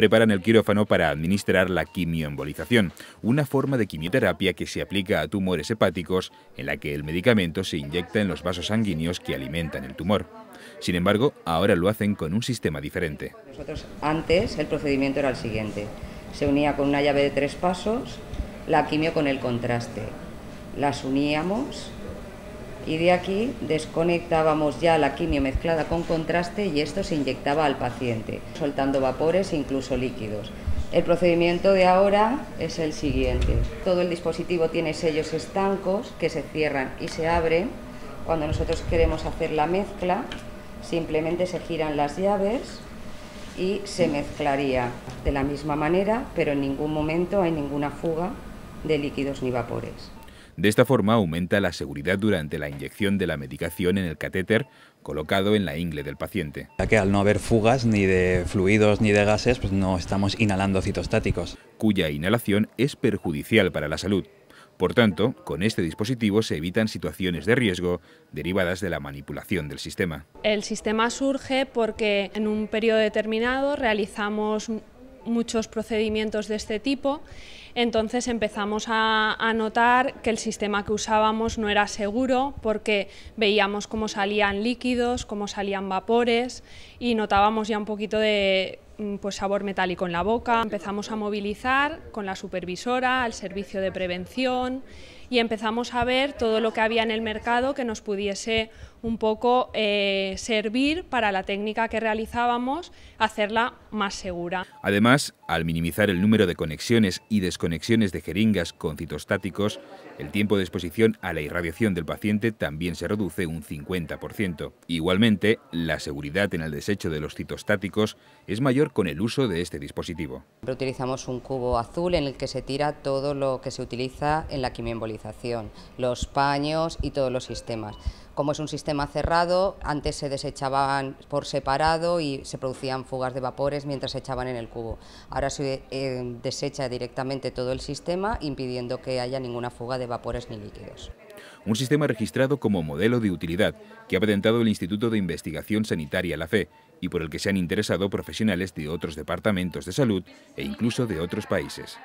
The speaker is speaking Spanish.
preparan el quirófano para administrar la quimioembolización, una forma de quimioterapia que se aplica a tumores hepáticos en la que el medicamento se inyecta en los vasos sanguíneos que alimentan el tumor. Sin embargo, ahora lo hacen con un sistema diferente. Nosotros antes el procedimiento era el siguiente. Se unía con una llave de tres pasos la quimio con el contraste. Las uníamos y de aquí desconectábamos ya la quimio mezclada con contraste y esto se inyectaba al paciente, soltando vapores e incluso líquidos. El procedimiento de ahora es el siguiente. Todo el dispositivo tiene sellos estancos que se cierran y se abren. Cuando nosotros queremos hacer la mezcla, simplemente se giran las llaves y se mezclaría de la misma manera, pero en ningún momento hay ninguna fuga de líquidos ni vapores. De esta forma aumenta la seguridad durante la inyección de la medicación en el catéter colocado en la ingle del paciente. Ya que al no haber fugas ni de fluidos ni de gases, pues no estamos inhalando citostáticos. Cuya inhalación es perjudicial para la salud. Por tanto, con este dispositivo se evitan situaciones de riesgo derivadas de la manipulación del sistema. El sistema surge porque en un periodo determinado realizamos muchos procedimientos de este tipo, entonces empezamos a, notar que el sistema que usábamos no era seguro porque veíamos cómo salían líquidos, cómo salían vapores y notábamos ya un poquito de mm, pues, sabor metálico en la boca. Empezamos a movilizar con la supervisora, al servicio de prevención y empezamos a ver todo lo que había en el mercado que nos pudiese un poco eh, servir para la técnica que realizábamos, hacerla más segura. Además, al minimizar el número de conexiones y desconexiones de jeringas con citostáticos, el tiempo de exposición a la irradiación del paciente también se reduce un 50%. Igualmente, la seguridad en el desecho de los citostáticos es mayor con el uso de este dispositivo. Utilizamos un cubo azul en el que se tira todo lo que se utiliza en la quimioembolización, los paños y todos los sistemas. Como es un sistema cerrado, antes se desechaban por separado y se producían fugas de vapores mientras se echaban en el cubo. Ahora se eh, desecha directamente todo el sistema, impidiendo que haya ninguna fuga de vapores ni líquidos. Un sistema registrado como modelo de utilidad que ha patentado el Instituto de Investigación Sanitaria La Fe y por el que se han interesado profesionales de otros departamentos de salud e incluso de otros países.